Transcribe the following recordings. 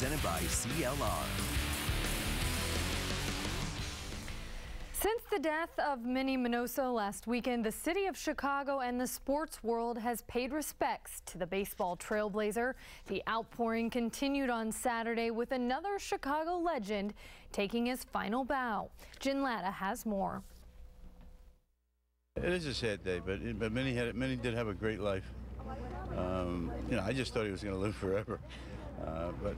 presented by CLR. Since the death of Minnie Minoso last weekend, the city of Chicago and the sports world has paid respects to the baseball trailblazer. The outpouring continued on Saturday with another Chicago legend taking his final bow. Jen Latta has more. It is a sad day, but but Minnie had Minnie did have a great life. Um, you know, I just thought he was going to live forever, uh, but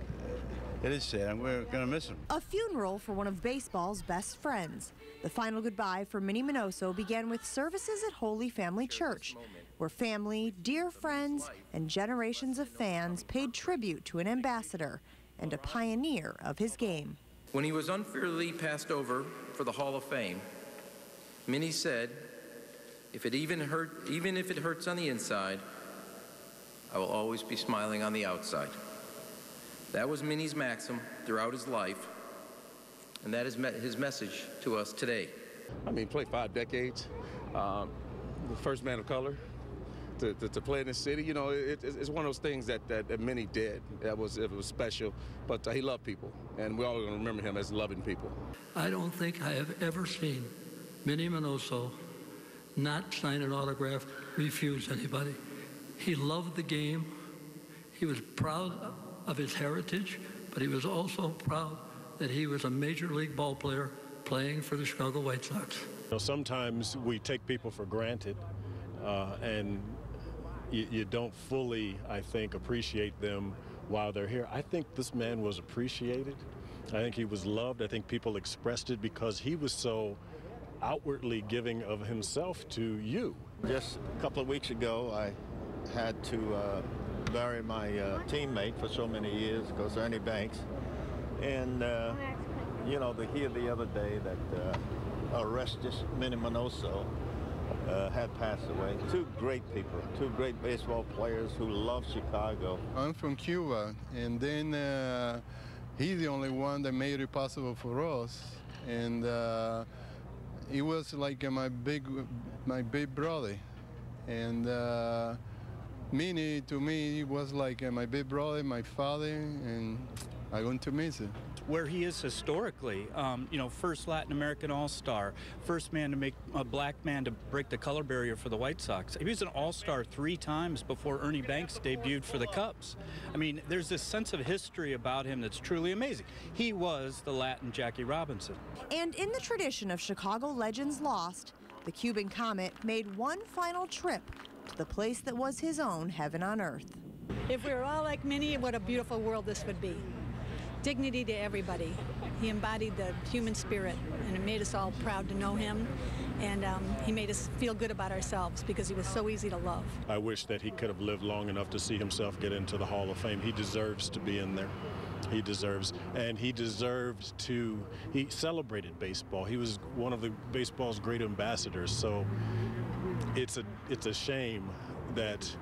it is sad. We're going to miss him. A funeral for one of baseball's best friends. The final goodbye for Minnie Minoso began with services at Holy Family Church, where family, dear friends, and generations of fans paid tribute to an ambassador and a pioneer of his game. When he was unfairly passed over for the Hall of Fame, Minnie said, if it even hurt, even if it hurts on the inside, I will always be smiling on the outside. That was Minnie's maxim throughout his life, and that is his message to us today. I mean, played five decades, um, the first man of color. To, to, to, play in the city, you know, it, it's one of those things that, that, that Minnie did. That was it was special, but uh, he loved people, and we're all going to remember him as loving people. I don't think I have ever seen Minnie Minoso not sign an autograph, refuse anybody. He loved the game. He was proud of his heritage, but he was also proud that he was a major league ball player playing for the Chicago White Sox. You know, sometimes we take people for granted, uh, and you, you don't fully, I think, appreciate them while they're here. I think this man was appreciated. I think he was loved. I think people expressed it because he was so outwardly giving of himself to you. Just a couple of weeks ago, I had to uh, bury my uh, teammate for so many years, goes Ernie Banks. And, uh, you know, to hear the other day that uh, Orestes Minnie uh, had passed away. Two great people, two great baseball players who love Chicago. I'm from Cuba, and then uh, he's the only one that made it possible for us. And uh, he was like my big, my big brother, and uh, Minnie to me he was like my big brother, my father, and I want to miss it where he is historically. Um, you know, first Latin American All-Star, first man to make a black man to break the color barrier for the White Sox. He was an All-Star three times before Ernie Banks debuted for the Cubs. I mean, there's this sense of history about him that's truly amazing. He was the Latin Jackie Robinson. And in the tradition of Chicago legends lost, the Cuban Comet made one final trip to the place that was his own heaven on earth. If we were all like Minnie, what a beautiful world this would be dignity to everybody. He embodied the human spirit, and it made us all proud to know him. And um, he made us feel good about ourselves because he was so easy to love. I wish that he could have lived long enough to see himself get into the Hall of Fame. He deserves to be in there. He deserves, and he deserves to. He celebrated baseball. He was one of the baseball's great ambassadors. So it's a it's a shame that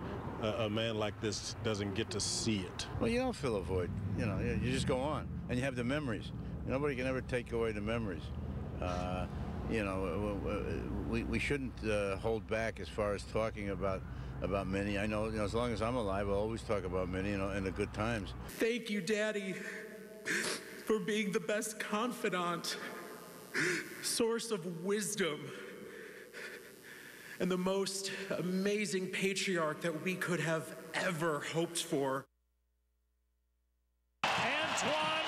a, a, man like this doesn't get to see it. Well, you don't fill a void. You know, you just go on, and you have the memories. Nobody can ever take away the memories. Uh, you know, we, we shouldn't uh, hold back as far as talking about about Minnie. I know, you know, as long as I'm alive, I'll always talk about Minnie, you know, and the good times. Thank you, Daddy, for being the best confidant, source of wisdom and the most amazing patriarch that we could have ever hoped for. Antoine